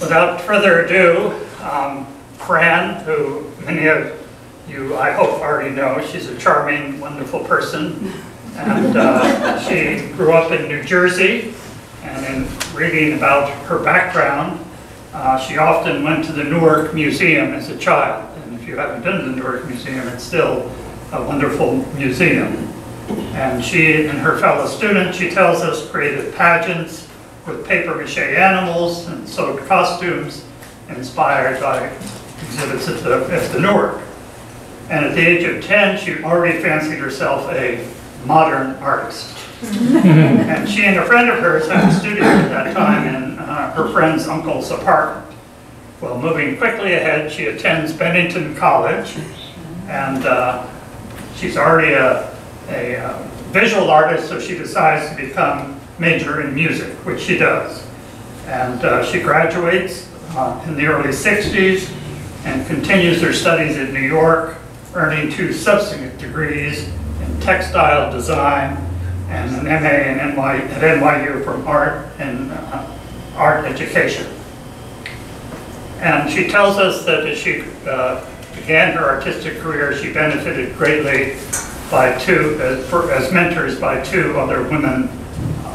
Without further ado, um, Fran, who many of you, I hope, already know, she's a charming, wonderful person. And uh, she grew up in New Jersey, and in reading about her background, uh, she often went to the Newark Museum as a child. And if you haven't been to the Newark Museum, it's still a wonderful museum. And she and her fellow students, she tells us, created pageants with paper mache animals and sewed costumes inspired by exhibits at the, at the Newark. And at the age of 10, she already fancied herself a modern artist. and she and a friend of hers had a studio at that time in uh, her friend's uncle's apartment. Well, moving quickly ahead, she attends Bennington College, and uh, she's already a, a uh, visual artist, so she decides to become major in music, which she does. And uh, she graduates uh, in the early 60s and continues her studies in New York, earning two subsequent degrees in textile design and an MA NY, at NYU from art and uh, art education. And she tells us that as she uh, began her artistic career, she benefited greatly by two, as, for, as mentors by two other women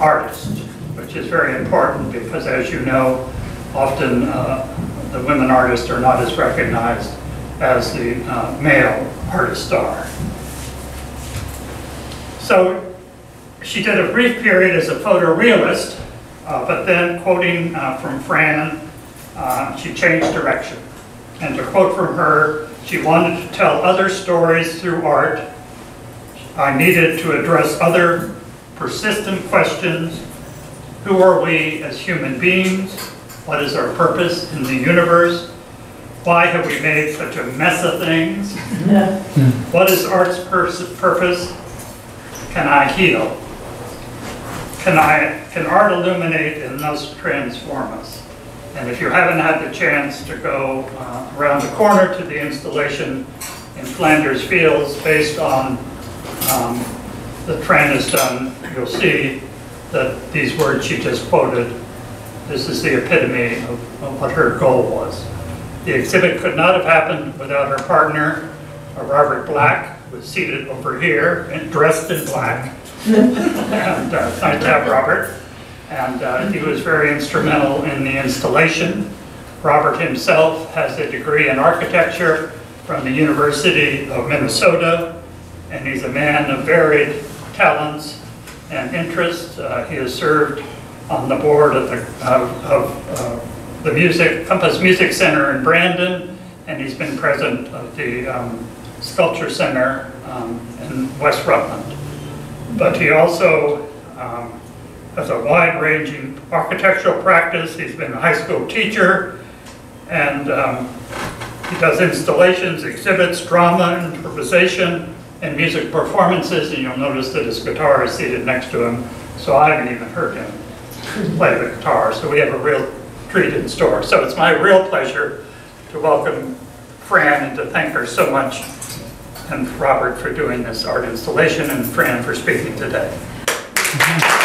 artists, which is very important because as you know, often uh, the women artists are not as recognized as the uh, male artists are. So she did a brief period as a photorealist, uh, but then quoting uh, from Fran, uh, she changed direction. And to quote from her, she wanted to tell other stories through art. I needed to address other persistent questions. Who are we as human beings? What is our purpose in the universe? Why have we made such a mess of things? what is art's purpose? Can I heal? Can, I, can art illuminate and thus transform us? And if you haven't had the chance to go uh, around the corner to the installation in Flanders Fields based on um, the Fran has done, you'll see that these words she just quoted, this is the epitome of, of what her goal was. The exhibit could not have happened without her partner, Robert Black, who was seated over here and dressed in black. and uh, nice to have Robert and uh, he was very instrumental in the installation. Robert himself has a degree in architecture from the University of Minnesota, and he's a man of varied talents and interests. Uh, he has served on the board of the, of, of uh, the music, Compass Music Center in Brandon, and he's been president of the um, Sculpture Center um, in West Rutland. But he also um, has a wide-ranging architectural practice. He's been a high school teacher, and um, he does installations, exhibits, drama, improvisation, and music performances, and you'll notice that his guitar is seated next to him, so I haven't even heard him play the guitar, so we have a real treat in store. So it's my real pleasure to welcome Fran and to thank her so much, and Robert for doing this art installation, and Fran for speaking today.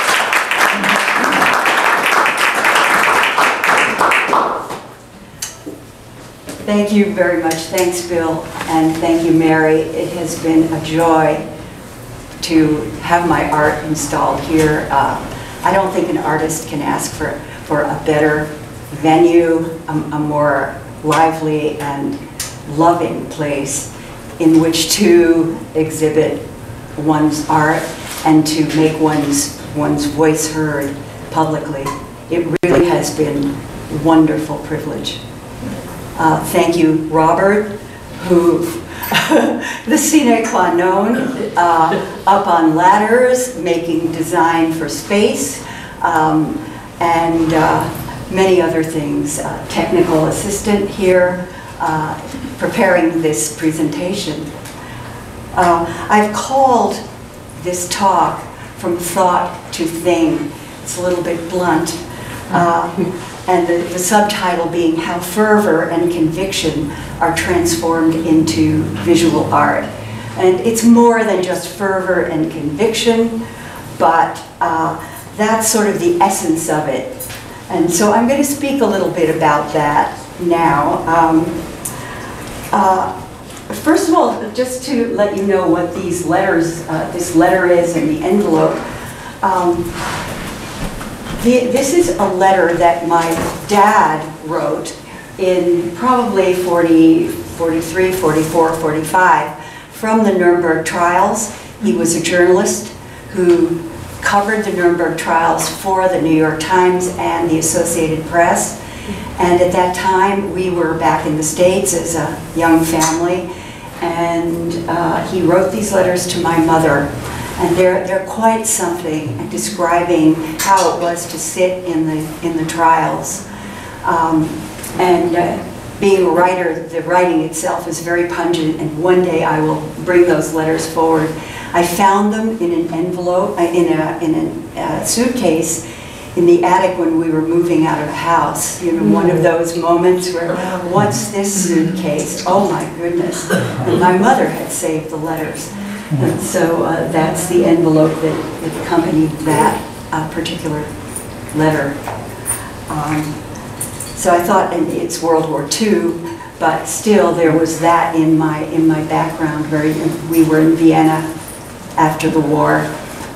Thank you very much. Thanks, Bill, and thank you, Mary. It has been a joy to have my art installed here. Uh, I don't think an artist can ask for, for a better venue, a, a more lively and loving place in which to exhibit one's art and to make one's, one's voice heard publicly. It really has been a wonderful privilege. Uh, thank you, Robert, who, the sine qua non, uh, up on ladders, making design for space, um, and uh, many other things. Uh, technical assistant here, uh, preparing this presentation. Uh, I've called this talk from thought to thing. It's a little bit blunt and the, the, subtitle being How Fervor and Conviction Are Transformed into Visual Art. And it's more than just fervor and conviction, but uh, that's sort of the essence of it. And so I'm going to speak a little bit about that now. Um, uh, First of all, just to let you know what these letters, uh, this letter is and the envelope. um, the- This is a letter that my dad wrote in probably 40, 43, 44, 45, from the Nuremberg trials. He was a journalist who covered the Nuremberg trials for the New York Times and the Associated Press. And at that time, we were back in the States as a young family, and uh, he wrote these letters to my mother. And they're, they're quite something, describing how it was to sit in the, in the trials. Um, And uh, being a writer, the writing itself is very pungent, and one day I will bring those letters forward. I found them in an envelope, uh, in a, in a uh, suitcase in the attic when we were moving out of a house. You know, one of those moments where, what's this suitcase? Oh my goodness. And my mother had saved the letters. And so uh, that's the envelope that that accompanied that uh, particular letter. Um, So I thought, and it's World War II, but still, there was that in my, in my background. Very, we were in Vienna after the war.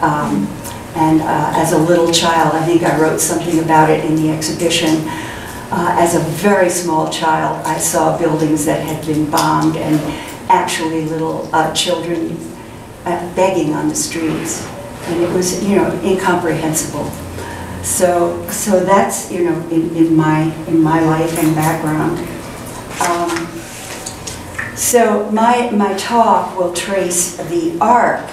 Um, And uh, as a little child, I think I wrote something about it in the exhibition. Uh, As a very small child, I saw buildings that had been bombed and actually little uh, children uh, begging on the streets. And it was, you know, incomprehensible. So, so that's, you know, in, in my, in my life and background. Um, So my, my talk will trace the arc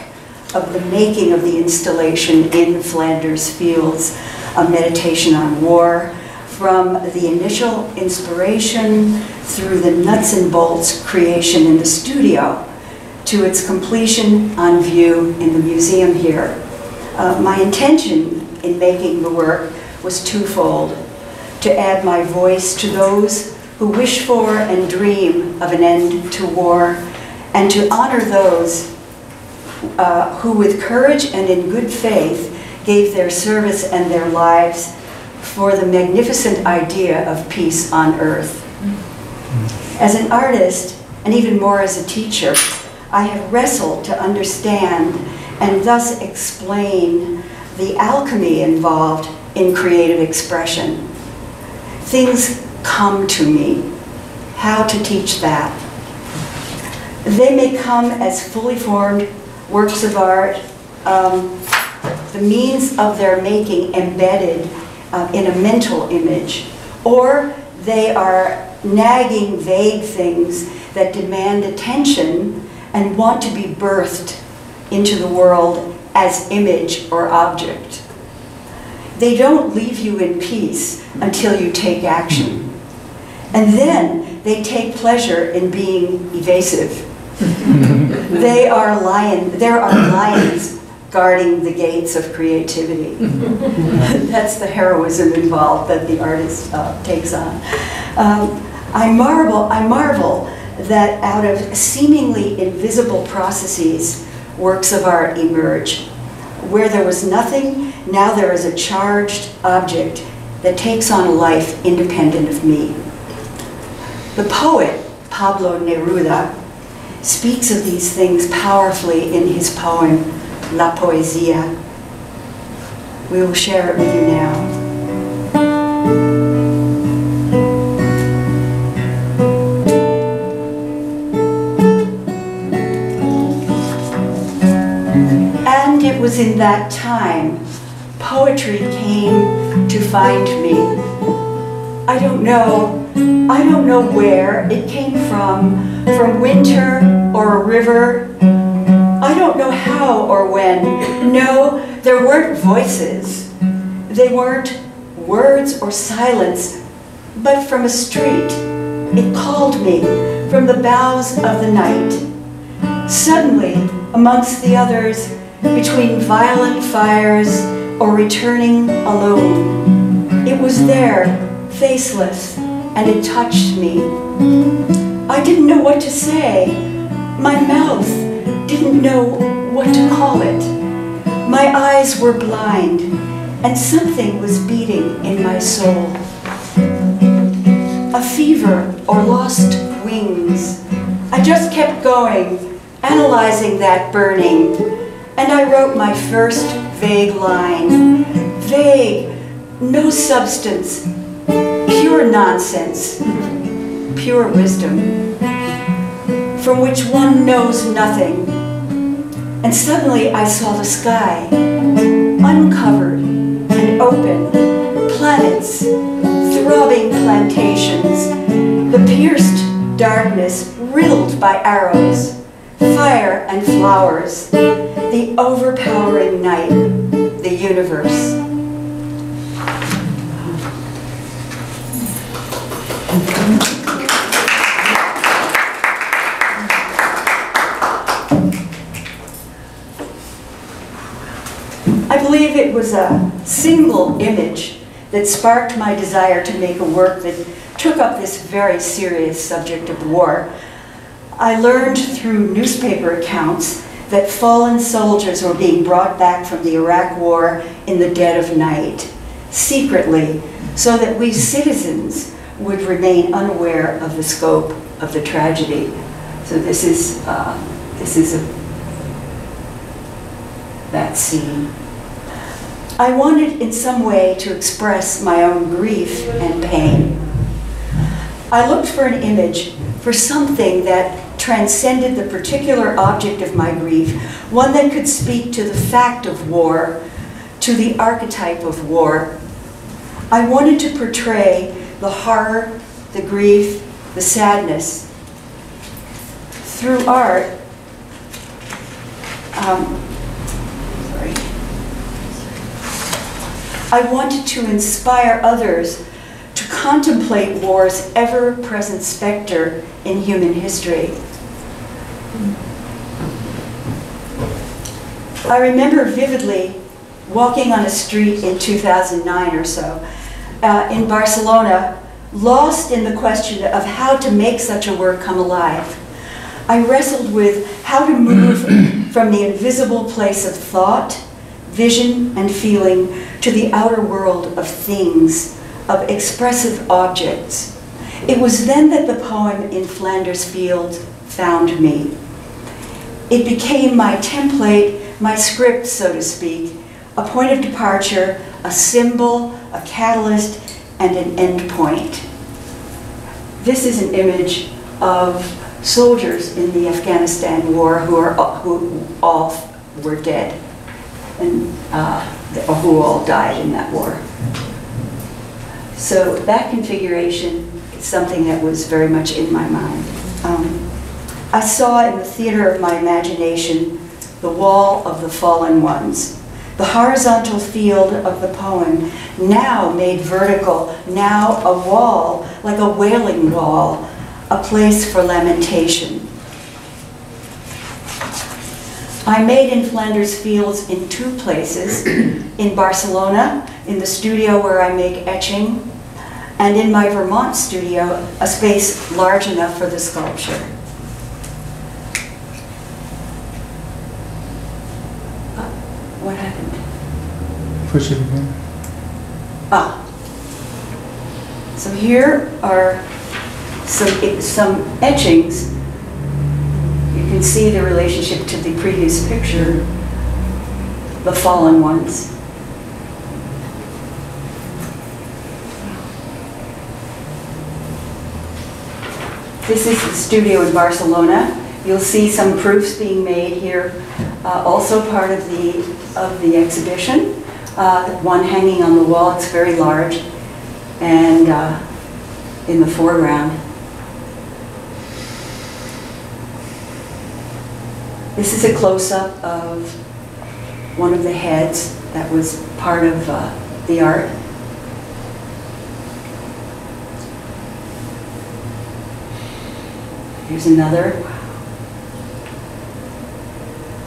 of the making of the installation in Flanders Fields, a meditation on war, from the initial inspiration through the nuts and bolts creation in the studio to its completion on view in the museum here. Uh, My intention in making the work was twofold, to add my voice to those who wish for and dream of an end to war, and to honor those uh, who with courage and in good faith gave their service and their lives for the magnificent idea of peace on earth. As an artist, and even more as a teacher, I have wrestled to understand and thus explain the alchemy involved in creative expression. Things come to me. How to teach that? They may come as fully formed works of art, um, the means of their making embedded uh, in a mental image, or they are nagging, vague things that demand attention and want to be birthed into the world as image or object. They don't leave you in peace until you take action. And then they take pleasure in being evasive. They are lion, there are lions guarding the gates of creativity. That's the heroism involved that the artist uh, takes on. Um, I marvel, I marvel that out of seemingly invisible processes, works of art emerge. Where there was nothing, now there is a charged object that takes on a life independent of me. The poet, Pablo Neruda, speaks of these things powerfully in his poem, La Poesia. We will share it with you now. In that time poetry came to find me. I don't know, I don't know where it came from, from winter or a river. I don't know how or when. No, there weren't voices. They weren't words or silence, but from a street. It called me from the boughs of the night. Suddenly, amongst the others, between violent fires or returning alone, it was there, faceless, and it touched me. I didn't know what to say. My mouth didn't know what to call it. My eyes were blind. and something was beating in my soul. A fever or lost wings. I just kept going, analyzing that burning, and I wrote my first vague line. Vague, no substance, pure nonsense, pure wisdom, from which one knows nothing. And suddenly I saw the sky, uncovered and open, planets, throbbing plantations, the pierced darkness riddled by arrows, fire and flowers, the overpowering night, the universe. I believe it was a single image that sparked my desire to make a work that took up this very serious subject of war. I learned through newspaper accounts that fallen soldiers were being brought back from the Iraq War in the dead of night, secretly, so that we citizens would remain unaware of the scope of the tragedy. So this is, uh, this is a, that scene. I wanted in some way to express my own grief and pain. I looked for an image, for something that transcended the particular object of my grief, one that could speak to the fact of war, to the archetype of war. I wanted to portray the horror, the grief, the sadness through art. Um, sorry. I wanted to inspire others contemplate war's ever-present specter in human history. I remember vividly walking on a street in 2009 or so uh, in Barcelona, lost in the question of how to make such a work come alive. I wrestled with how to move from the invisible place of thought, vision, and feeling to the outer world of things, of expressive objects. It was then that the poem In Flanders Fields found me. It became my template, my script, so to speak, a point of departure, a symbol, a catalyst, and an end point. This is an image of soldiers in the Afghanistan war who, are, who all were dead, and uh, who all died in that war. So that configuration is something that was very much in my mind. Um, I saw in the theater of my imagination the wall of the fallen ones, the horizontal field of the poem, now made vertical, now a wall, like a wailing wall, a place for lamentation. I made in Flanders Fields in two places, in Barcelona, in the studio where I make etching, and in my Vermont studio, a space large enough for the sculpture. What happened? Push it again. Ah. So here are some, some etchings. You can see the relationship to the previous picture, the fallen ones. This is the studio in Barcelona. You'll see some proofs being made here, uh, also part of the, of the exhibition. Uh, one hanging on the wall, it's very large, and uh, in the foreground. This is a close-up of one of the heads that was part of uh, the art. Here's another.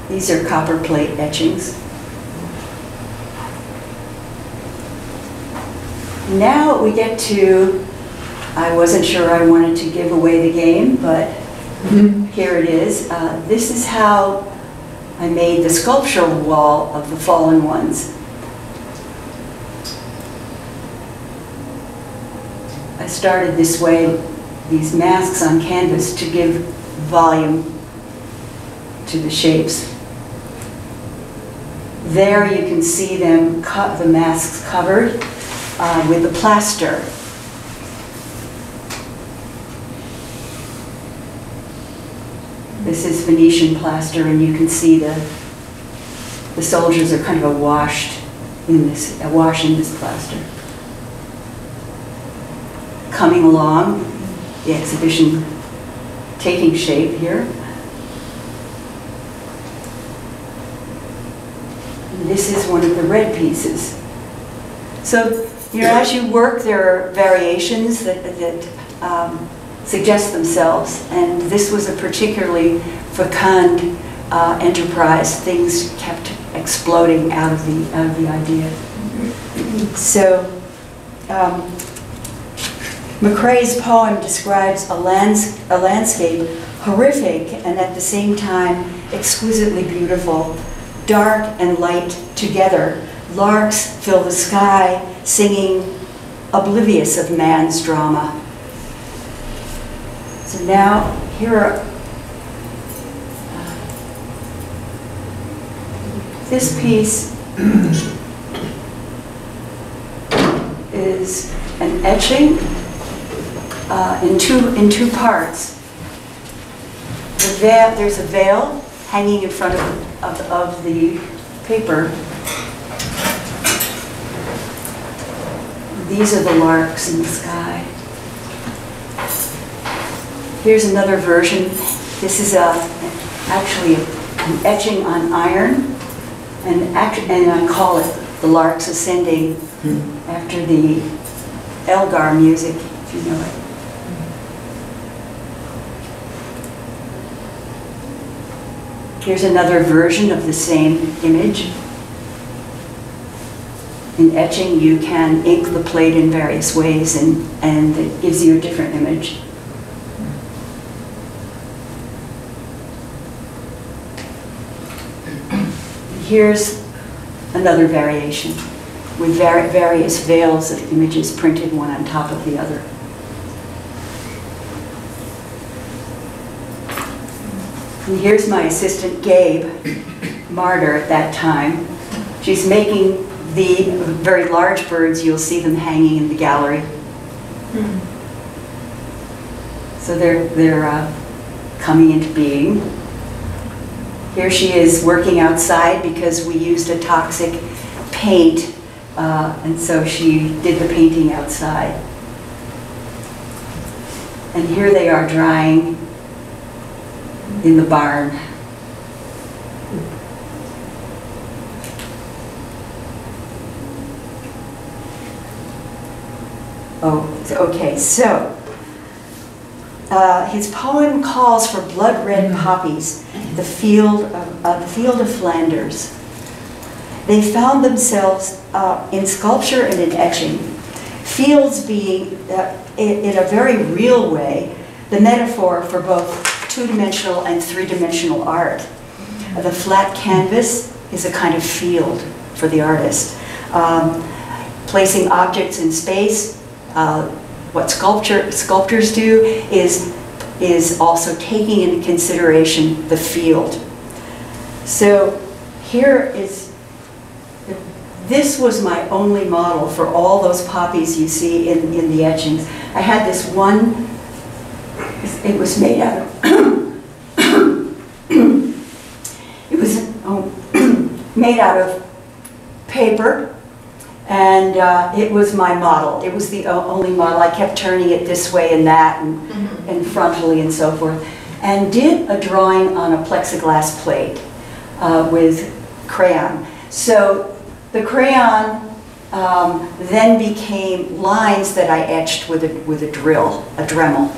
These are copper plate etchings. Now we get to, I wasn't sure I wanted to give away the game, but here it is. Uh, this is how I made the sculptural wall of the fallen ones. I started this way, these masks on canvas, to give volume to the shapes. There you can see them cut the masks covered uh, with the plaster This is Venetian plaster, and you can see the, the soldiers are kind of awashed in this, awash in this plaster. Coming along, the exhibition taking shape here. This is one of the red pieces. So, you know, as you work, there are variations that, that um, suggest themselves, and this was a particularly fecund uh, enterprise. Things kept exploding out of the, out of the idea. So, um, McCrae's poem describes a, lands, a landscape horrific and at the same time exquisitely beautiful, dark and light together. Larks fill the sky, singing, oblivious of man's drama. So now, here are. uh, This piece is an etching uh, in two, in two parts. The veil, there's a veil hanging in front of, of, of the paper. These are the larks in the sky. Here's another version. This is a, actually an etching on iron, and, and I call it The Larks Ascending hmm. after the Elgar music, if you know it. Here's another version of the same image. In etching, you can ink the plate in various ways and, and it gives you a different image. Here's another variation with var- various veils of images printed one on top of the other. And here's my assistant Gabe Martyr at that time. She's making the very large birds, you'll see them hanging in the gallery. So they're, they're uh, coming into being. Here she is working outside because we used a toxic paint, uh, and so she did the painting outside. And here they are drying in the barn. Oh, okay, so, uh, his poem calls for blood red poppies, the field of, uh, the field of Flanders. They found themselves uh, in sculpture and in etching, fields being, uh, in, in a very real way, the metaphor for both two-dimensional and three-dimensional art. The flat canvas is a kind of field for the artist. Um, placing objects in space, uh, what sculpture, sculptors do is, is also taking into consideration the field. So here is, this was my only model for all those poppies you see in, in the etchings. I had this one, it was made out of, it was oh, made out of paper, and uh, it was my model. It was the only model. I kept turning it this way and that, and, and frontally and so forth, and did a drawing on a plexiglass plate uh, with crayon. So the crayon um, then became lines that I etched with a, with a drill, a Dremel.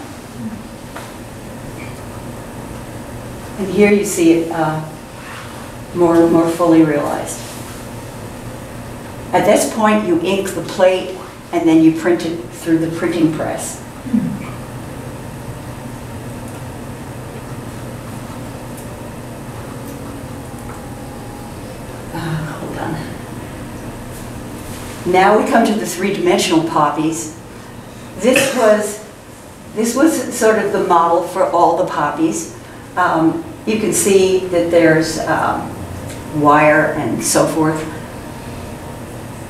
And here you see it uh, more, more fully realized. At this point, you ink the plate and then you print it through the printing press. Uh, Hold on. Now we come to the three-dimensional poppies. this was, this was sort of the model for all the poppies. Um, You can see that there's um, wire and so forth.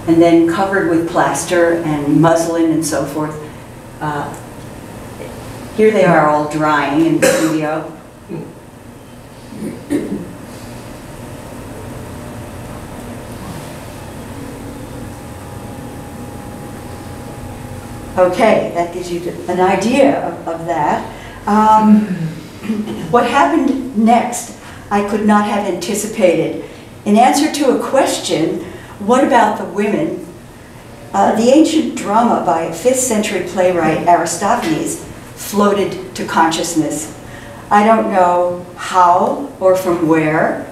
And then covered with plaster and muslin and so forth. Uh, Here they are all drying in the studio. Okay, that gives you an idea of, of that. Um, what happened next, I could not have anticipated. In answer to a question, what about the women? Uh, the ancient drama by 5th century playwright Aristophanes floated to consciousness. I don't know how or from where.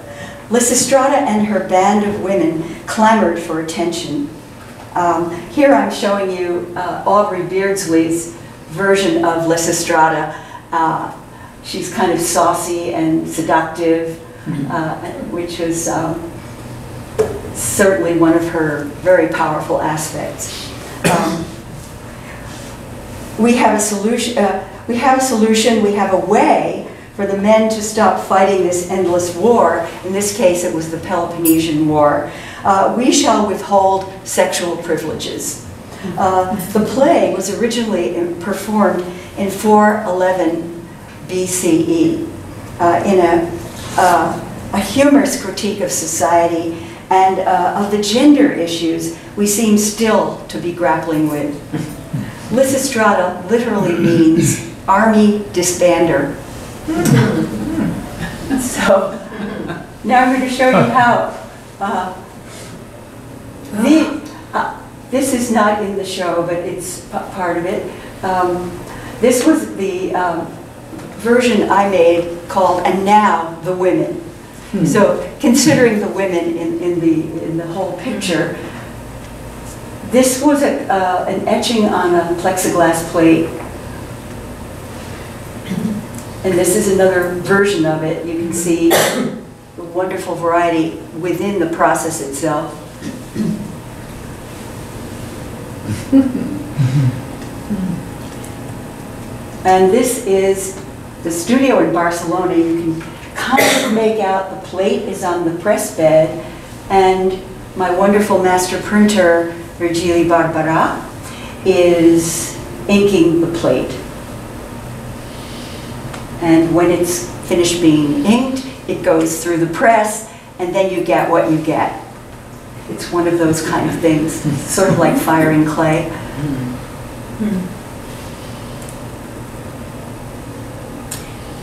Lysistrata and her band of women clamored for attention. Um, here I'm showing you uh, Aubrey Beardsley's version of Lysistrata. Uh, she's kind of saucy and seductive, uh, which was um, certainly one of her very powerful aspects. Um, we have a solution. Uh, we have a solution. We have a way for the men to stop fighting this endless war. In this case, it was the Peloponnesian War. Uh, we shall withhold sexual privileges. Uh, the play was originally in- performed in 411 BCE uh, in a, uh, a humorous critique of society and uh, of the gender issues we seem still to be grappling with. Lysistrata literally means army disbander. So now I'm going to show you how. uh, the- uh, This is not in the show, but it's part of it. Um, This was the um, version I made called And Now the Women. So considering the women in, in the, in the whole picture, this was a, uh, an etching on a plexiglass plate. And this is another version of it. You can see the wonderful variety within the process itself. And this is the studio in Barcelona. You can kind of make out the plate is on the press bed, and my wonderful master printer, Virgili Barbara, is inking the plate. And when it's finished being inked, it goes through the press, and then you get what you get. It's one of those kind of things, sort of like firing clay. Hmm. Hmm.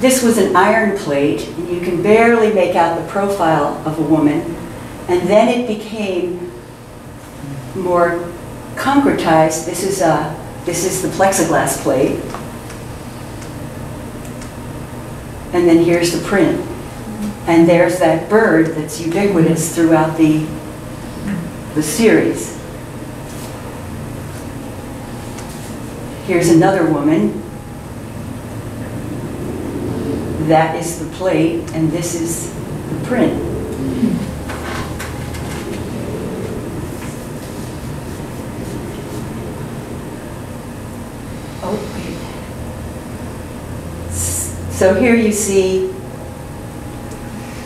This was an iron plate, and you can barely make out the profile of a woman. And then it became more concretized. This is a, this is the plexiglass plate. And then here's the print. And there's that bird that's ubiquitous throughout the, the series. Here's another woman. That is the plate, and this is the print. Oh, So here you see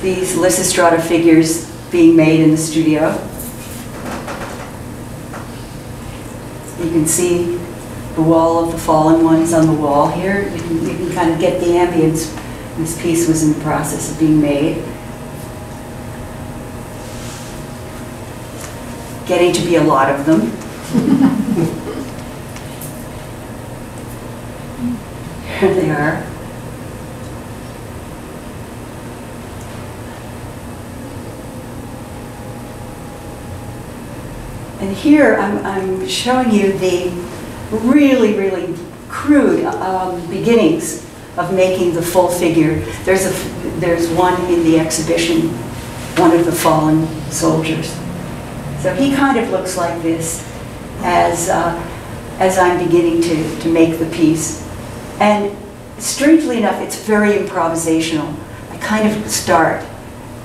these Lysistrata figures being made in the studio. You can see the wall of the fallen ones on the wall here. You can, you can kind of get the ambience. This piece was in the process of being made. Getting to be a lot of them. Here they are. And here I'm, I'm showing you the really, really crude um, beginnings of making the full figure. There's, a, there's one in the exhibition, one of the fallen soldiers. So he kind of looks like this as, uh, as I'm beginning to, to make the piece. And strangely enough, it's very improvisational. I kind of start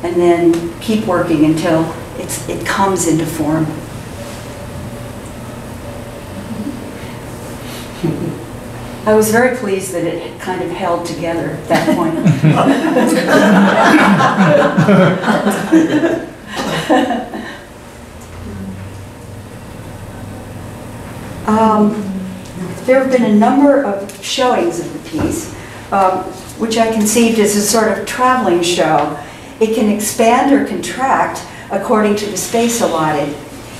and then keep working until it's, it comes into form. I was very pleased that it kind of held together at that point. Um, There have been a number of showings of the piece, um, which I conceived as a sort of traveling show. It can expand or contract according to the space allotted.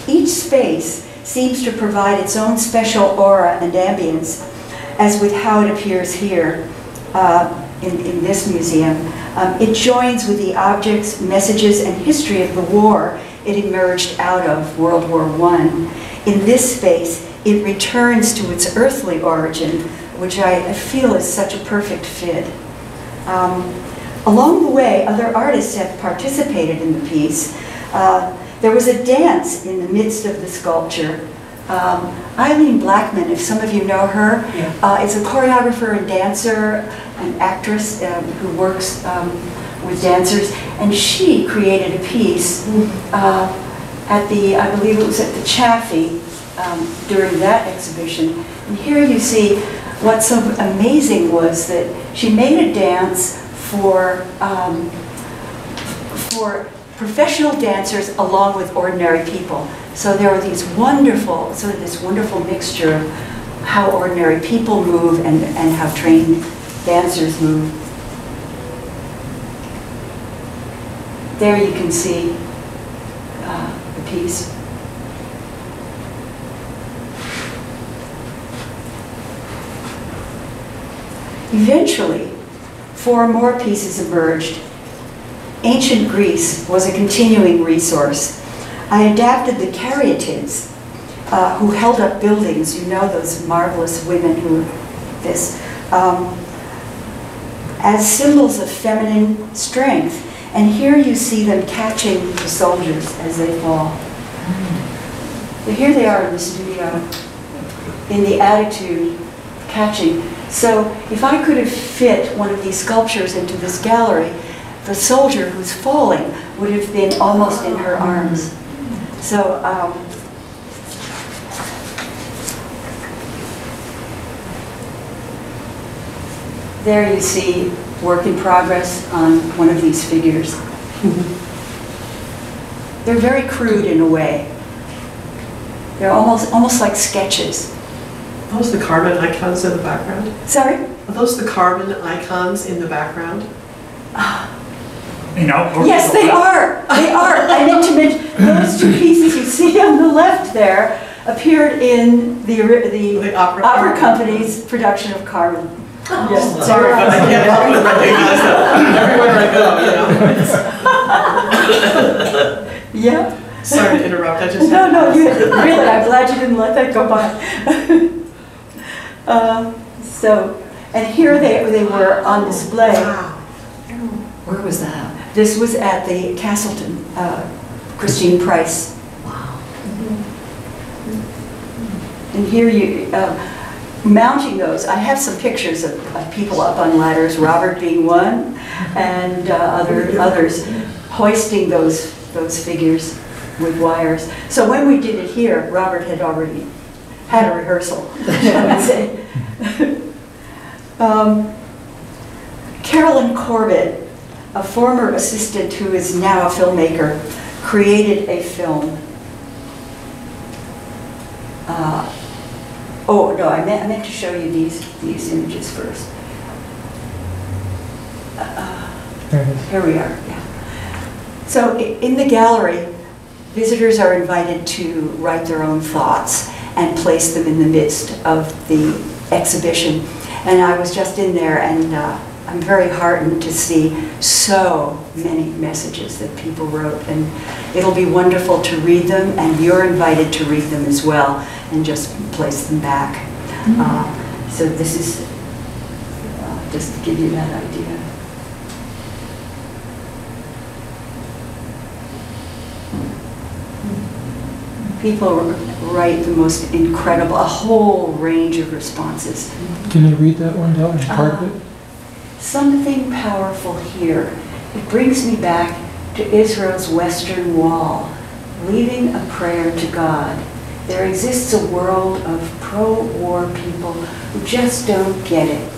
Each space seems to provide its own special aura and ambience, as with how it appears here uh, in in this museum. Um, It joins with the objects, messages, and history of the war it emerged out of, World War I. In this space, it returns to its earthly origin, which I feel is such a perfect fit. Um, Along the way, other artists have participated in the piece. Uh, There was a dance in the midst of the sculpture. Um, Eileen Blackman, if some of you know her, uh, is a choreographer and dancer, an actress um, who works um, with dancers, and she created a piece uh, at the, I believe it was at the Chaffee um, during that exhibition. And here you see what's so amazing was that she made a dance for um, for professional dancers along with ordinary people. So there are these wonderful, sort of this wonderful mixture of how ordinary people move and, and how trained dancers move. There you can see uh, the piece. Eventually, four more pieces emerged Ancient Greece was a continuing resource. I adapted the caryatids, uh, who held up buildings, you know those marvelous women who, this, um, as symbols of feminine strength. And here you see them catching the soldiers as they fall. Here they are in the studio, in the attitude, catching. So if I could have fit one of these sculptures into this gallery, the soldier who's falling would have been almost in her arms. So, um, there you see work in progress on one of these figures. They're very crude in a way. They're almost, almost like sketches. Are those the carbon icons in the background? Sorry? Are those the carbon icons in the background? You know? Yes, they are. They are. I meant to mention, those two pieces you see on the left there appeared in the, the The opera. opera company's production of Carmen. Yes, Sorry, but I can't help but recognize that everywhere I go, you know? Yeah. Sorry to interrupt, I just. No, no, you- really, I'm glad you didn't let that go by. Uh, So, and here they, they were on display. Wow. Where was that? This was at the Castleton, uh, Christine Price. Wow. And here you, uh, mounting those, I have some pictures of of people up on ladders, Robert being one, and uh, other, others hoisting those, those figures with wires. So when we did it here, Robert had already had a rehearsal, I say. Um, Carolyn Corbett, a former assistant who is now a filmmaker, created a film. Uh, Oh, no, I meant, I meant to show you these, these images first. Uh, There it is. Here we are, yeah. So in the gallery, visitors are invited to write their own thoughts and place them in the midst of the exhibition. And I was just in there and uh, I'm very heartened to see so many messages that people wrote. And it'll be wonderful to read them and you're invited to read them as well and just place them back. Uh, So this is, uh, just to give you that idea. People write the most incredible, a whole range of responses. Can you read that one down, part of it? Something powerful here. It brings me back to Israel's western wall, leaving a prayer to God. There exists a world of pro-war people who just don't get it.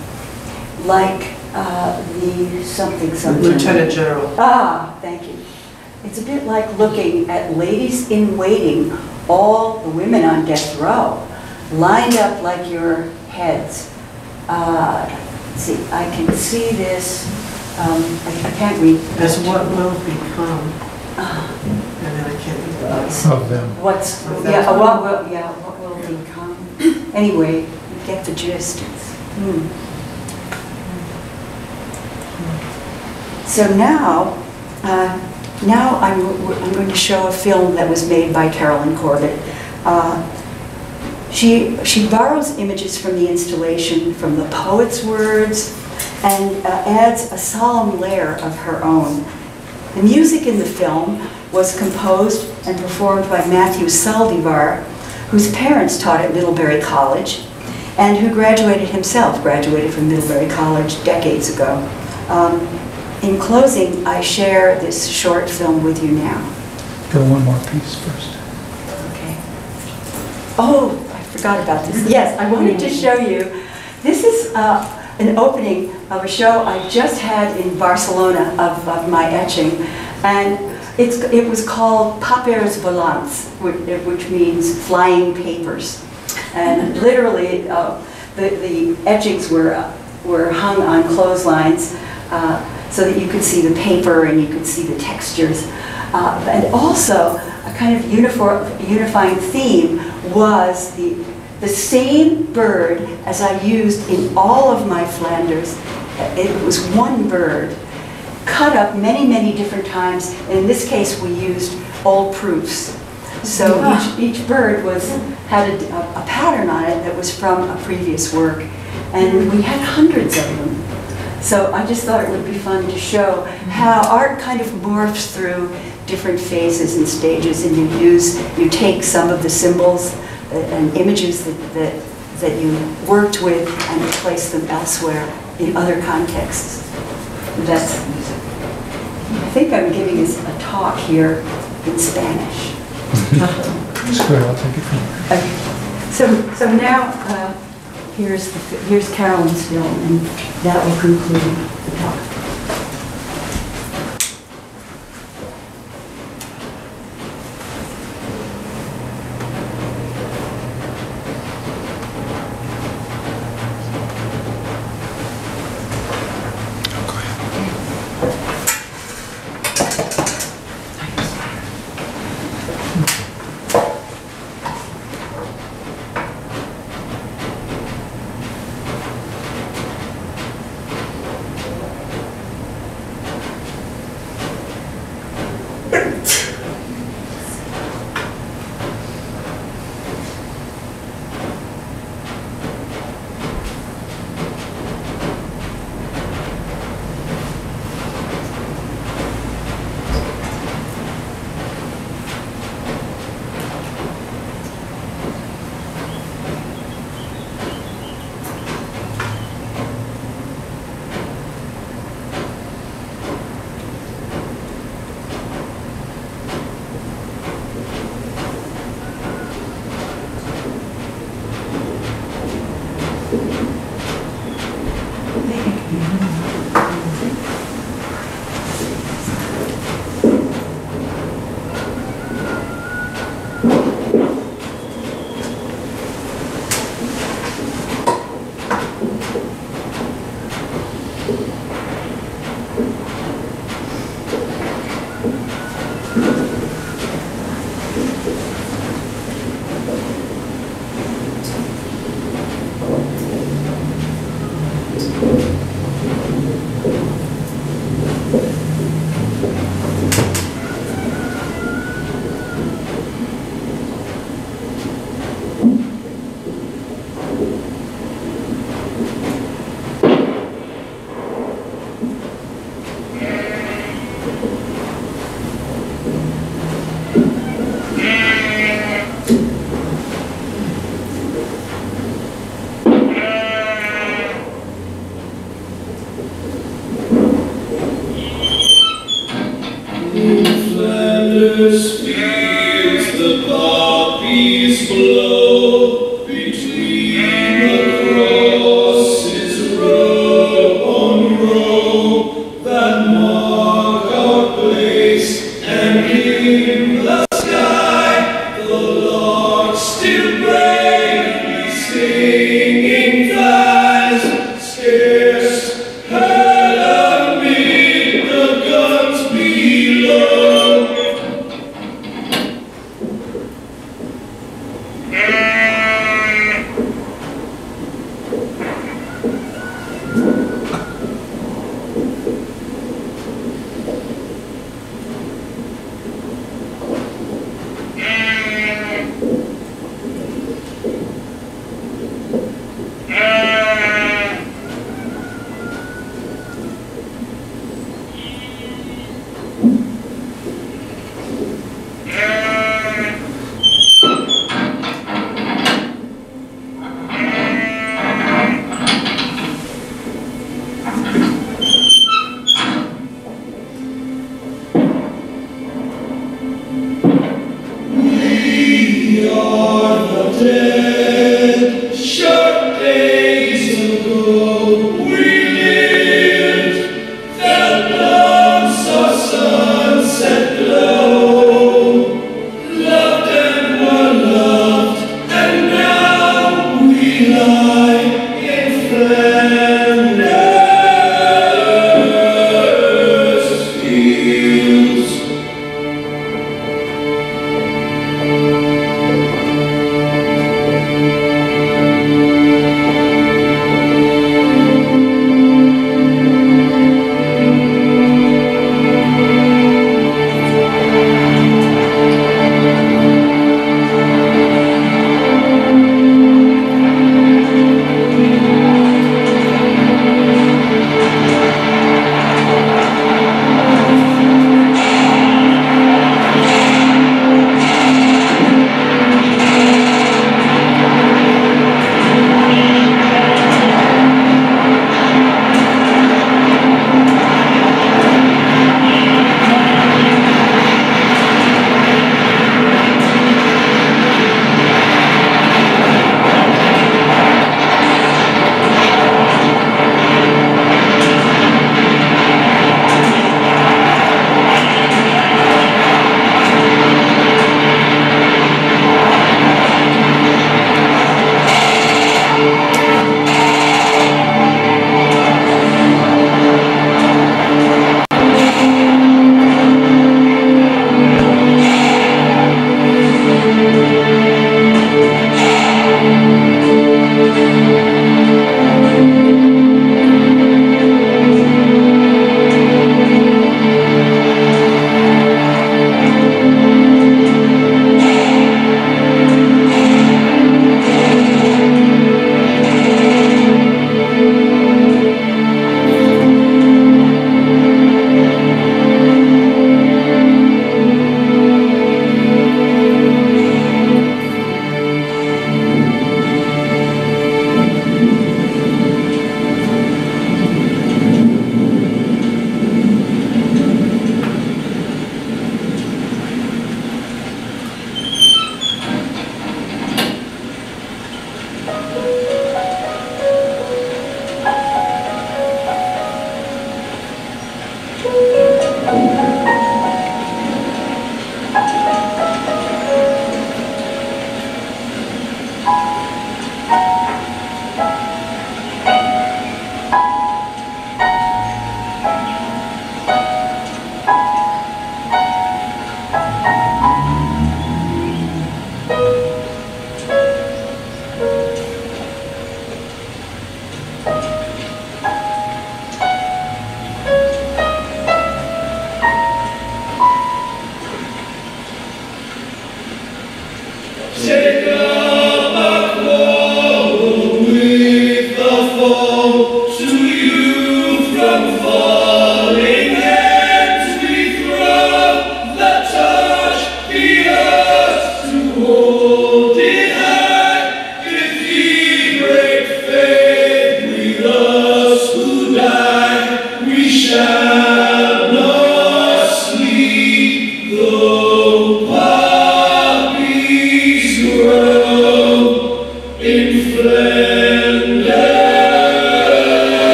Like uh, the something something. Lieutenant General. Ah, thank you. It's a bit like looking at ladies in waiting, all the women on death row, lined up like your heads. Uh, see, I can see this, um, I I can't read. As what will become, Ah, and then I can't read Of them. What's, Of yeah, what will, yeah, what will become. Anyway, you get the gist. It's, hmm. So now, uh, now I'm, I'm going to show a film that was made by Carolyn Corbett. Uh, She, she borrows images from the installation, from the poet's words, and uh, adds a solemn layer of her own. The music in the film was composed and performed by Matthew Saldivar, whose parents taught at Middlebury College, and who graduated himself, graduated from Middlebury College decades ago. Um, in closing, I share this short film with you now. Go one more piece first. Okay. Oh, forgot about this. Yes, I wanted to show you. This is uh, an opening of a show I just had in Barcelona of, of my etching. And it's, it was called Papers Volants, which, which means flying papers. And literally, uh, the, the etchings were, uh, were hung on clotheslines uh, so that you could see the paper and you could see the textures. Uh, and also, kind of uniform, unifying theme was the, the same bird as I used in all of my Flanders. It was one bird, cut up many, many different times. And In this case, we used old proofs. So ah. each, each bird was, had a, a pattern on it that was from a previous work. And we had hundreds of them. So I just thought it would be fun to show how art kind of morphs through different phases and stages, and you use, you take some of the symbols and images that, that, that you worked with and place them elsewhere in other contexts. That's music. I think I'm giving a talk here in Spanish. Good, I'll take it from. Okay. So, so now, uh, here's, the here's Carolyn's film, and that will conclude the talk.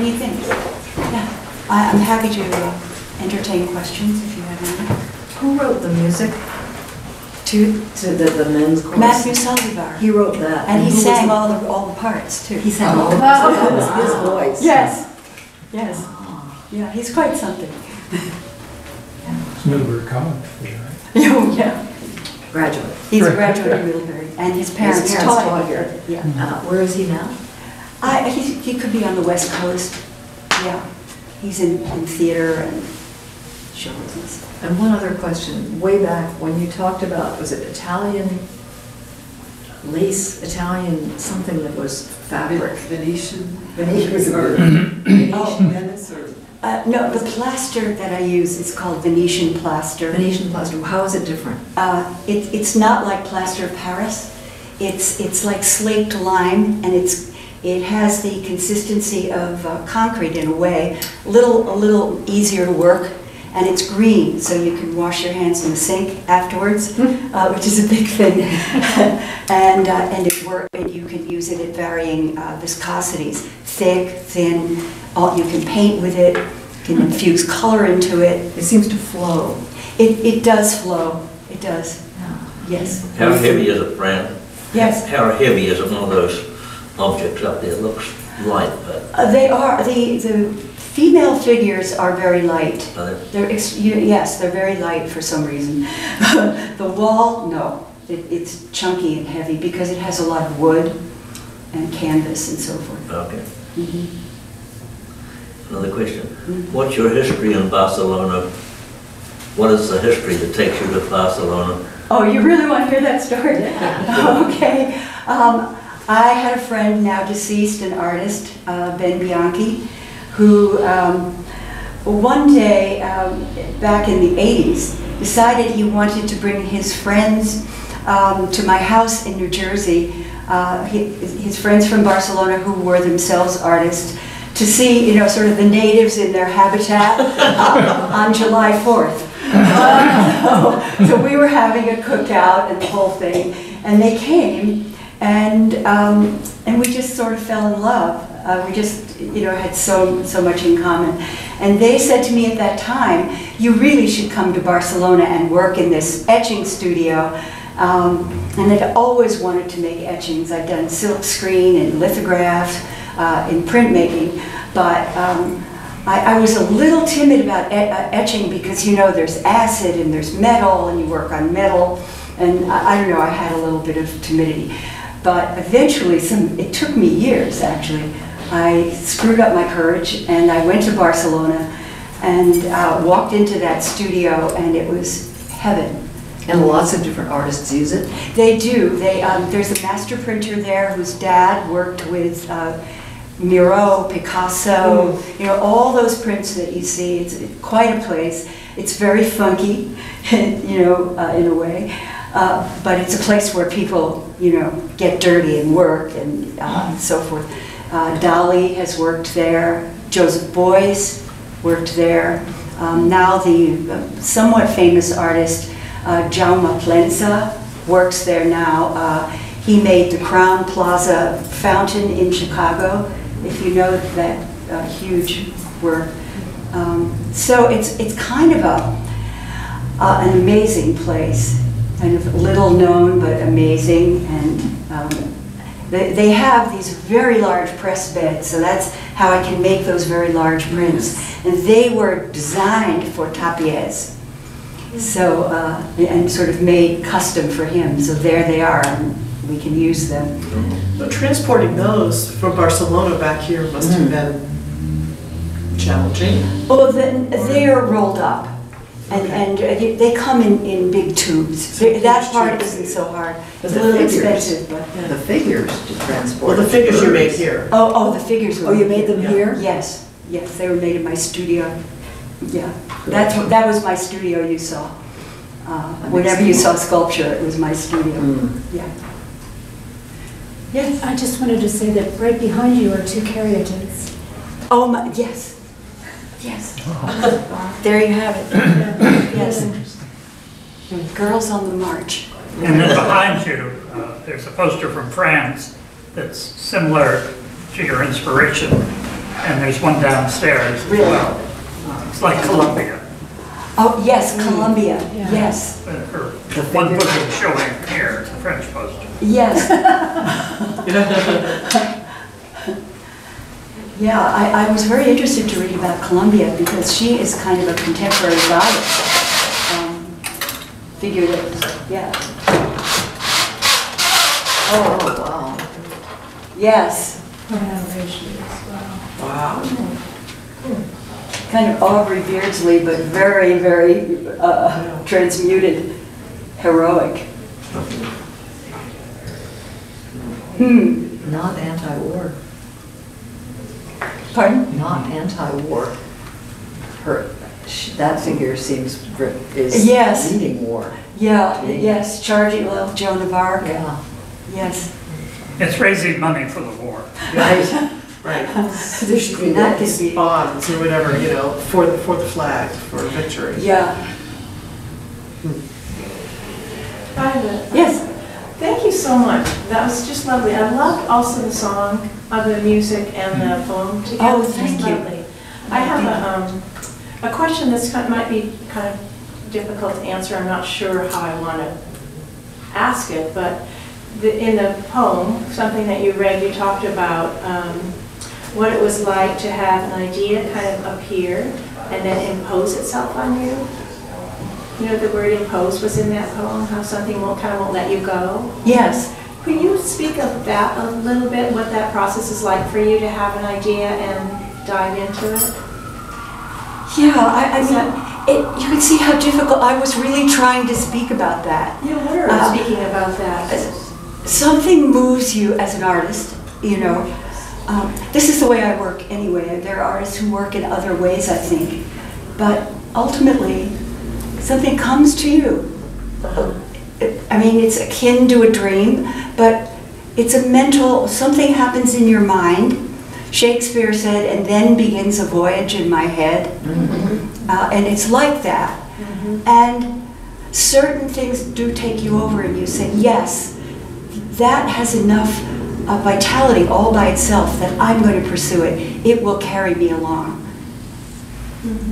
Do you think? Yeah, I- I'm happy to uh, entertain questions if you have any. Who wrote the music To to the, the men's chorus? Matthew Saldivar. He wrote that. And he sang all the, all the parts too. He sang all the, so that was his voice. Yes, yes. Oh. Yeah, he's quite something. It's Middlebury College right? Oh, yeah. Graduate. He's a graduate of Middlebury, and his parents parents taught taught here. here. Yeah. Uh, where is he now? I, he, he could be on the west coast, yeah. He's in, in theater and shows and stuff. And one other question, way back when you talked about, was it Italian lace, Italian, something that was fabric? Venetian. Venetian or Venetian Venice or? Uh, no, the plaster that I use is called Venetian plaster. Venetian plaster, how is it different? Uh, it, it's not like plaster of Paris. It's, it's like slaked lime, and it's, it has the consistency of uh, concrete in a way, little, a little easier to work, and it's green, so you can wash your hands in the sink afterwards, uh, which is a big thing. and, uh, and it work, and you can use it at varying uh, viscosities, thick, thin. All, you can paint with it, you can infuse color into it. It seems to flow. It, it does flow. It does. Yes. How heavy is it, Fran? Yes. How heavy is it, one of those objects up there? It looks light, but Uh, they are, the, the female figures are very light. are they- They're, ex- yes, they're very light for some reason. The wall, no, it, it's chunky and heavy because it has a lot of wood and canvas and so forth. okay. Mhm. Another question. Mm. What's your history in Barcelona? What is the history that takes you to Barcelona? Oh, you really want to hear that story? Okay. Um, I had a friend, now deceased, an artist, uh, Ben Bianchi, who um, one day, um, back in the 80s, decided he wanted to bring his friends um, to my house in New Jersey, uh, he- his friends from Barcelona who were themselves artists, to see, you know, sort of the natives in their habitat uh, on July 4th. Uh, so, so we were having a cookout and the whole thing, and they came, and um, and we just sort of fell in love. Uh, we just, you know, had so so much in common. And they said to me at that time, "You really should come to Barcelona and work in this etching studio." Um, and I'd always wanted to make etchings. I'd done silk screen and lithograph uh, in printmaking, but um, I, I was a little timid about et- uh, etching because you know there's acid and there's metal and you work on metal, and I, I don't know. I had a little bit of timidity, but eventually, some it took me years actually. I screwed up my courage and I went to Barcelona and uh, walked into that studio and it was heaven. And lots of different artists use it. They do. They, um, there's a master printer there whose dad worked with uh, Miro, Picasso, you know, all those prints that you see. It's quite a place. It's very funky, you know, uh, in a way. Uh, but it's a place where people, you know, get dirty and work and uh, so forth. Uh, Dali has worked there. Joseph Beuys worked there. Um, now the uh, somewhat famous artist uh, Jaume Plensa works there now. Uh, he made the Crown Plaza fountain in Chicago, if you know that uh, huge work. Um, so it's, it's kind of a, an amazing place, kind of little known but amazing. And um, they, they have these very large press beds, so that's how I can make those very large prints. And they were designed for Tapies. So, uh, and sort of made custom for him. So there they are, and we can use them. But transporting those from Barcelona back here must have been challenging. Well, then they are rolled up, and, Okay. and uh, they come in, in big tubes. Huge That part tubes. isn't so hard. But It's a the little figures. expensive, but. The figures to transport. Well, the figures you made here. Oh, oh, the figures. Oh, you made them Yeah. here? Yes, yes, they were made in my studio. Yeah, that's, what- that was my studio you saw. Uh, Whenever you saw sculpture, it was my studio, Mm. yeah. Yes. I just wanted to say that right behind you are two caryatids. Oh, my, yes, yes. There you have it. Yes. Girls on the March. And then behind you, uh, there's a poster from France that's similar to your inspiration, and there's one downstairs as Really? well. Uh, It's like Columbia. Oh, yes, Columbia, Yeah. yes, Uh, Or one poster showing here, it's a French poster. yes. Yeah, I, I was very interested to read about Columbia because she is kind of a contemporary goddess. Um, Figure that, yeah, Oh, wow. yes, Collaboration as well. Wow. kind of Aubrey Beardsley, but very, very uh, transmuted, heroic. Hmm, Not anti-war. Pardon? Not anti-war. Her, sh- that figure seems, is Yes. leading war. Yeah, yes, charging, well, Joan of Arc, Yeah. yes. It's raising money for the war. Right. Right. There should be That could be, Bonds or whatever, you know, for the, for the flag, for victory. yeah, Private. yes. Thank you so much. That was just lovely. I loved also the song, of the music and the poem together. Oh, thank you. lovely. I have a, um, a question that's kind, might be kind of difficult to answer. I'm not sure how I want to ask it, but the, in the poem, something that you read, you talked about, um, what it was like to have an idea kind of appear and then impose itself on you. You know, the word impose was in that poem, how something won't, kind of won't let you go. Yes, Could you speak of that a little bit, what that process is like for you to have an idea and dive into it? yeah, I, I mean, it, you can see how difficult, I was really trying to speak about that. You were Uh, speaking about that. Something moves you as an artist, you know. Um, this is the way I work anyway. There are artists who work in other ways, I think. But ultimately, something comes to you. I mean, it's akin to a dream, but it's a mental, something happens in your mind. Shakespeare said, and then begins a voyage in my head. Uh, and it's like that. And certain things do take you over, and you say, yes, that has enough uh, vitality all by itself that I'm going to pursue it. It will carry me along.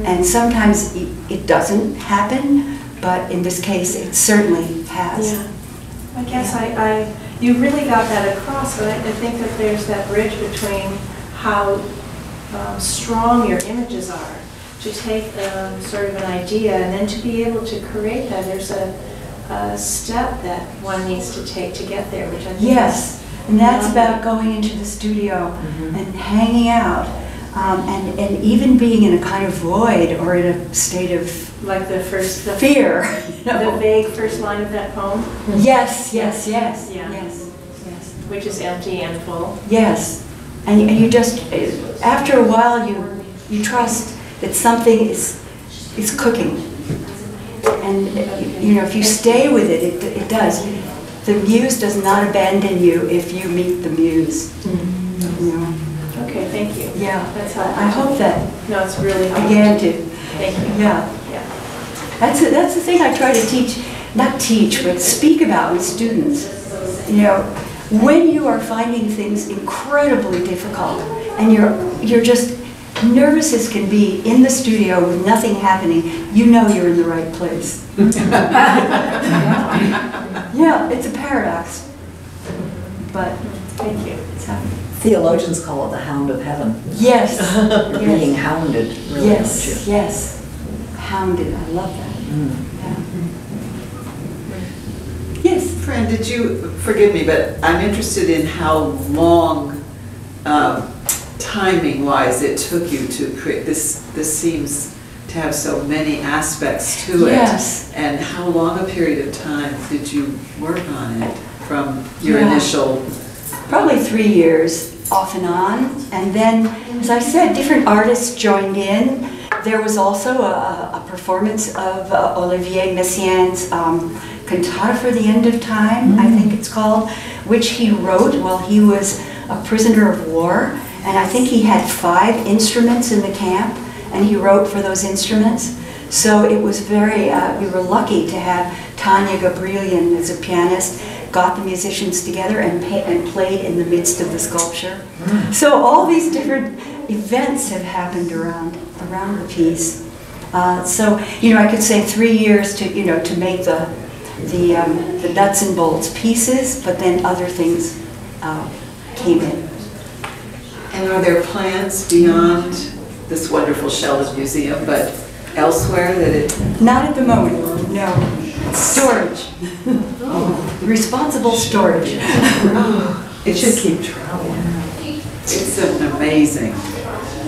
And sometimes it doesn't happen, but in this case, it certainly has. Yeah. I guess I, I, you really got that across, but I I think that there's that bridge between how um, strong your images are, to take um, sort of an idea and then to be able to create that, there's a, a step that one needs to take to get there, which I think is Yes, and that's about going into the studio and hanging out, um, and, and even being in a kind of void or in a state of like the first, the fear, you the vague first line of that poem, Yes, yes, yes, Yeah. yes, yes, which is empty and full. yes. And you- and you just, after a while, you, you trust that something is, is cooking. And, you know, if you stay with it, it, it does. The muse does not abandon you if you meet the muse. You know? Okay, thank you. Yeah, That's helpful. I hope that No, it's really helpful. began to, Thank you. yeah. Yeah. That's, the- that's the thing I try to teach, not teach, but speak about with students. You know, when you are finding things incredibly difficult and you're, you're just nervous as can be in the studio with nothing happening, you know you're in the right place. Yeah, it's a paradox. But Thank you. it's happening. Theologians call it the hound of heaven. Yes. You're being hounded, really, aren't Yes, you? yes. Hounded, I love that. Mm. Yeah. Yes. Fran, did you, forgive me, but I'm interested in how long, um, timing-wise, it took you to create, this, this seems to have so many aspects to it. Yes. And how long a period of time did you work on it from your Yeah. initial? Probably three years off and on. And then, as I said, different artists joined in. There was also a, a performance of uh, Olivier Messiaen's um, Cantata for the End of Time, I think it's called, which he wrote while he was a prisoner of war. And I think he had five instruments in the camp, and he wrote for those instruments. So it was very, uh, we were lucky to have Tanya Gabrielian as a pianist, got the musicians together and, pa- and played in the midst of the sculpture. So all these different events have happened around, around the piece. Uh, so, you know, I could say three years to, you know, to make the, the, um, the nuts and bolts pieces, but then other things uh, came in. And are there plans beyond this wonderful Sheldon Museum, but elsewhere that it, Not at the moment, no. Storage. Responsible storage. It should keep traveling. it's an amazing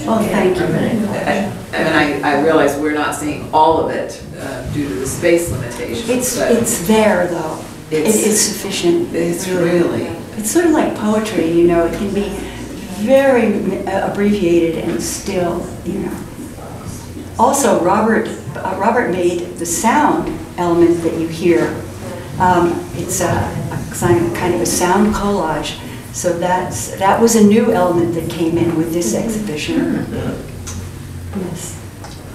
Well, thank you. I I mean, I, I realize we're not seeing all of it uh, due to the space limitations, It's, but it's there, though. It It's- sufficient. it's really, It's sort of like poetry, you know, it can be very uh, abbreviated and still, you know. Also, Robert, uh, Robert made the sound element that you hear. Um, It's a a kind of- a sound collage. So that's, that was a new element that came in with this mm-hmm. exhibition. Yes.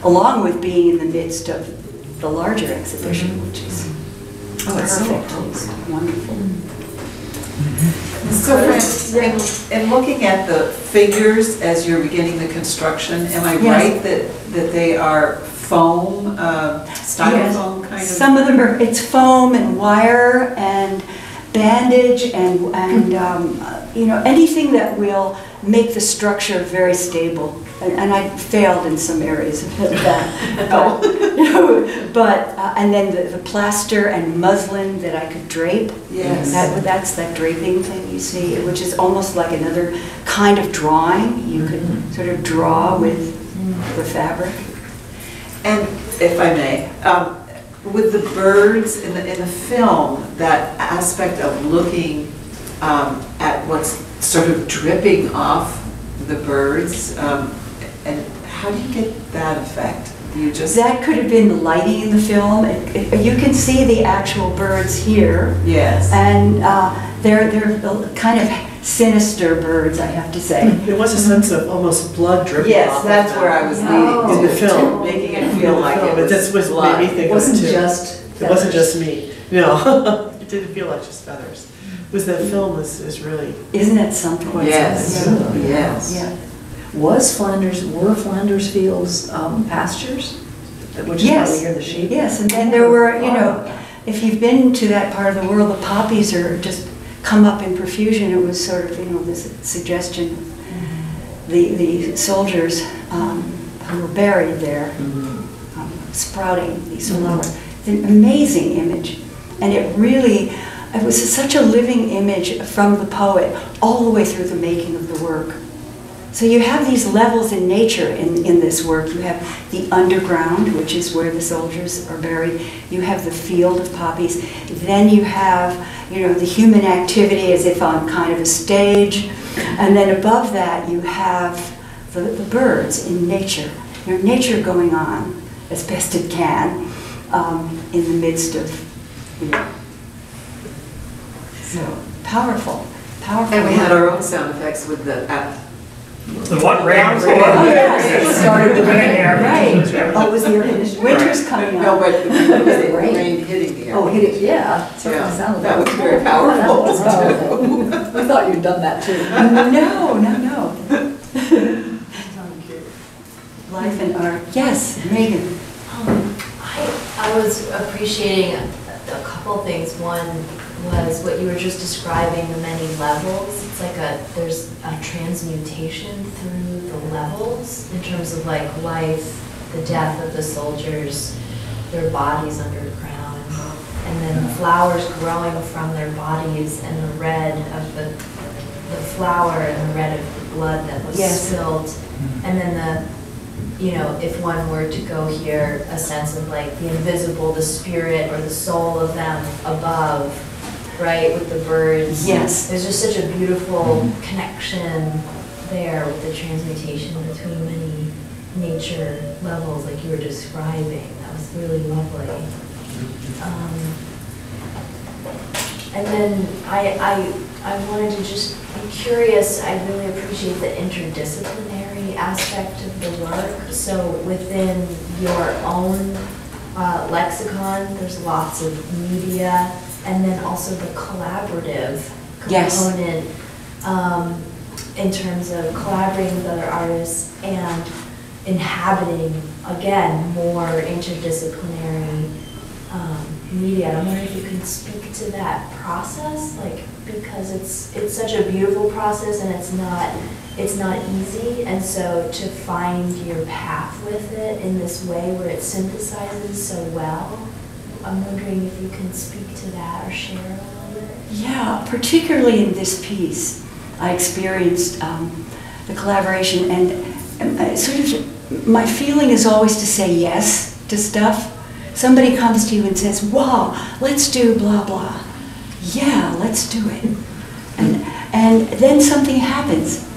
Along with being in the midst of the larger exhibition, mm-hmm. which is Oh, it's so perfect. cool. It's wonderful. Mm-hmm. So Fran, in, in looking at the figures as you're beginning the construction, am I Yes. right that, that they are foam, uh, styrofoam kind of? Some of them are, it's foam and wire and bandage and, and, um, uh, you know, anything that will make the structure very stable. And and I failed in some areas of that. But, you know, but, uh, and then the the plaster and muslin that I could drape. Yes. That, that's that draping thing you see, which is almost like another kind of drawing. You could sort of draw with the fabric. And if I may, um, with the birds in the, in the film, that aspect of looking um, at what's sort of dripping off the birds, um, and how do you get that effect? You just, That could have been the lighting in the film. It- it- You can see the actual birds here, yes? and uh, they're, they're kind of sinister birds, I have to say. There was a sense of almost blood dripping off Yes, that's where I was Oh. leading. In the film. Making it feel like film. it was That's what made me think It it wasn't too. just. It wasn't just me, no. It didn't feel like just feathers. It was that film is, is really, Isn't it something? Yes, Yeah. yes. Yeah. Was Flanders, were Flanders Fields um, pastures? Which is why Yes. we hear the sheep? Yes, and then there were, you know, if you've been to that part of the world, the poppies are just come up in profusion. It was sort of, you know, this suggestion. The, the soldiers um, who were buried there, um, sprouting these flowers. It's an amazing image. And it really, it was such a living image from the poet all the way through the making of the work. So you have these levels in nature in, in this work. You have the underground, which is where the soldiers are buried. You have the field of poppies. Then you have, you know, the human activity as if on kind of a stage. And then above that, you have the, the birds in nature. You know, nature going on as best it can um, in the midst of, you know. So powerful, powerful. And we had our own sound effects with the, The what rain? Oh, yes, it started with rain, air right. conditioning. Oh, it was the air conditioning. Winter's coming no, up. but it was the rain hitting the air. Oh, hit it, yeah. certainly Yeah, sounded that like- was very That powerful. was powerful. We thought you'd done that too. No, no, no. Life and art. Yes, Megan. Um, I, I was appreciating a a couple things. One was what you were just describing, the many levels. It's like a, there's a transmutation through the levels in terms of like life, the death of the soldiers, their bodies underground, and then the flowers growing from their bodies and the red of the, the flower and the red of the blood that was Yes. spilled. Mm-hmm. And then the you know, if one were to go here, a sense of like the invisible, the spirit or the soul of them above, right, with the birds. Yes. There's just such a beautiful connection there with the transmutation between many nature levels like you were describing. That was really lovely. Um, And then I, I, I wanted to just be curious, I really appreciate the interdisciplinary aspect of the work. So within your own uh, lexicon, there's lots of media, and then also the collaborative Yes. component um, in terms of collaborating with other artists and inhabiting, again, more interdisciplinary um, media. I'm wondering if you can speak to that process, like, because it's, it's such a beautiful process and it's not, it's not easy. And so to find your path with it in this way where it synthesizes so well, I'm wondering if you can speak to that or share a little bit. Yeah, particularly in this piece, I experienced um, the collaboration and uh, sort of, my feeling is always to say yes to stuff. Somebody comes to you and says, wow, let's do blah, blah. Yeah, let's do it. And, and then something happens.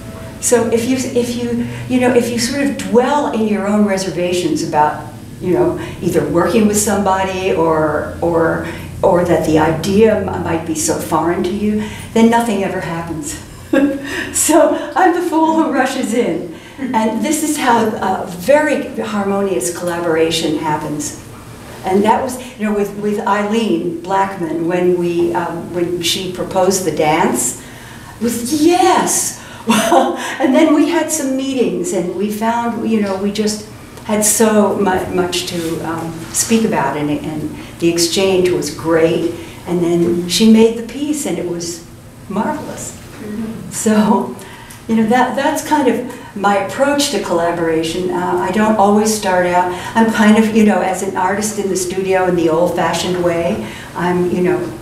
So if you, if you, you know, if you sort of dwell in your own reservations about, you know, either working with somebody or, or, or that the idea might be so foreign to you, then nothing ever happens. so I'm the fool who rushes in. And this is how a very harmonious collaboration happens. And that was, you know, with, with Eileen Blackman, when we, um, when she proposed the dance, was yes. Well, and then we had some meetings, and we found, you know, we just had so much to um, speak about, and, and the exchange was great. And then she made the piece, and it was marvelous. So, you know, that, that's kind of my approach to collaboration. Uh, I don't always start out, I'm kind of, you know, as an artist in the studio in the old fashioned way, I'm, you know,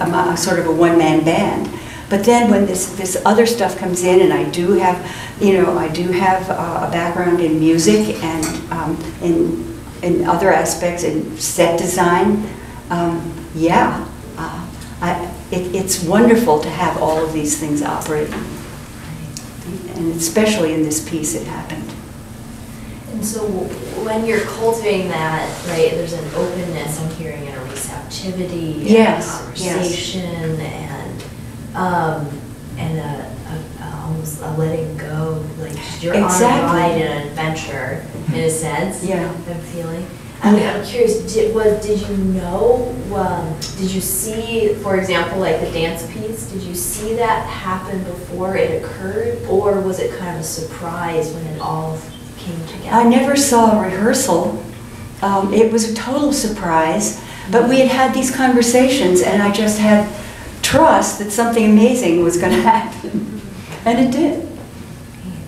I'm a, sort of a one man band. But then when this, this other stuff comes in, and I do have, you know, I do have uh, a background in music and um, in, in other aspects, in set design, um, yeah, uh, I, it, it's wonderful to have all of these things operating. And especially in this piece, it happened. And so when you're cultivating that, right, there's an openness, I'm hearing, and a receptivity, and a Yes, yes. and, um, and a, a, a, almost a letting go, like just you're on a Exactly. ride and an adventure, in a sense. Yeah. I'm feeling. I'm, Yeah. I'm curious, did, was, did you know, um, did you see, for example, like the dance piece, did you see that happen before it occurred? Or was it kind of a surprise when it all came together? I never saw a rehearsal. Um, it was a total surprise. But we had had these conversations, and I just had trust that something amazing was going to happen. And it did.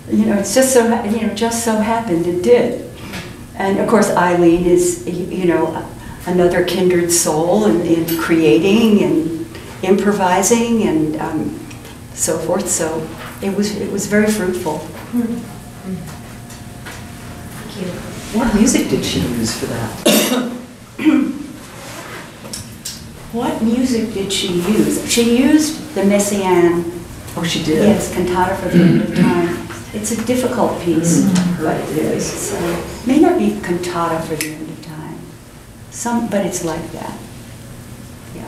You know, it's just so, you know, just so happened it did. And of course, Eileen is, you know, another kindred soul in, in creating and improvising and um, so forth. So it was, it was very fruitful. Thank you. What music did she use for that? What music did she use? She used the Messiaen, Oh, she did? yes, Cantata for the End of Time. It's a difficult piece, Mhm. but it is. So, may not be cantata for the end of time. Some, but it's like that. Yeah.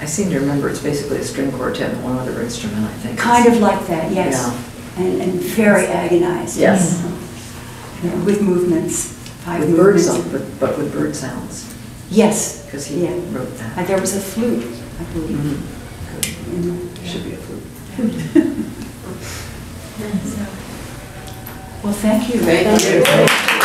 I seem to remember it's basically a string quartet and one other instrument, I think. Kind of like that, yes. Yeah. And, and very agonized. Yes. Yeah, With movements, five With bird movements. sound, but, but with bird sounds, Yes. because he Yeah. wrote that. There was a flute, I believe. Mm-hmm. The- There Should be a flute. Well, thank you. Thank you.